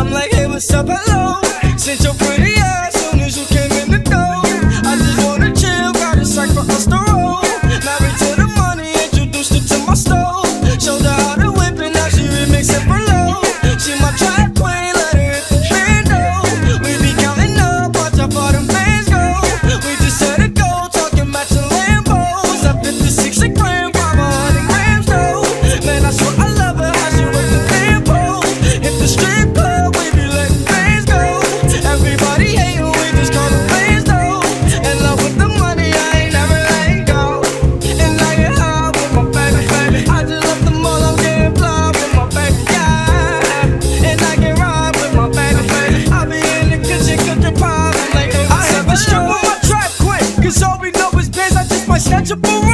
I'm like, hey, what's up, hello? Since your pretty ass, soon as you came in the door. tangible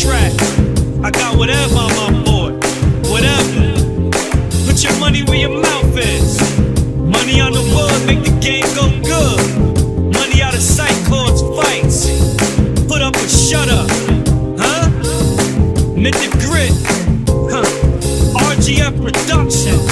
track. I got whatever I'm on board. Whatever. Put your money where your mouth is. Money on the wood, make the game go good. Money out of sight, cause fights. Put up or shut up. Huh? Knit the grit. Huh? RGF production.